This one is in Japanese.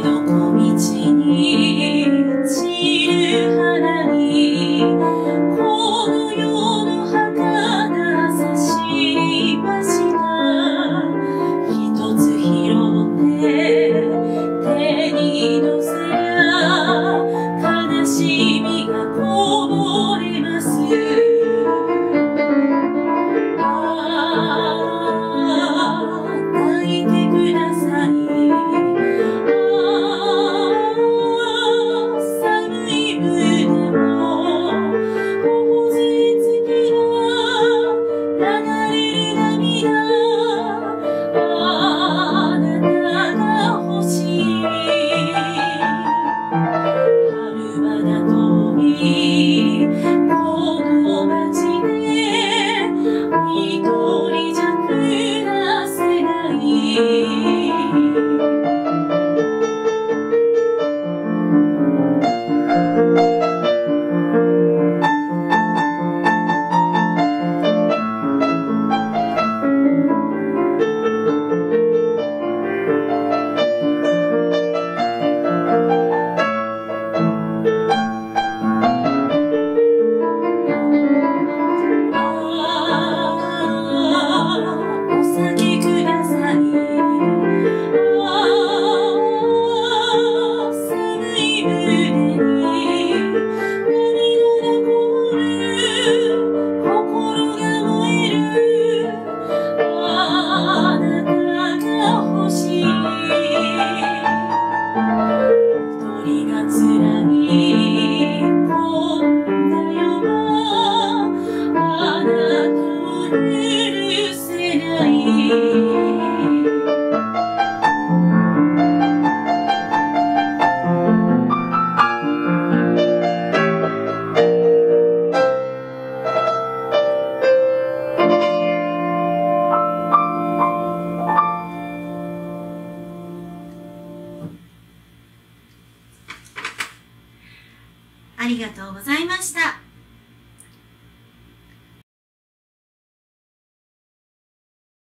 の小道にありがとうございました。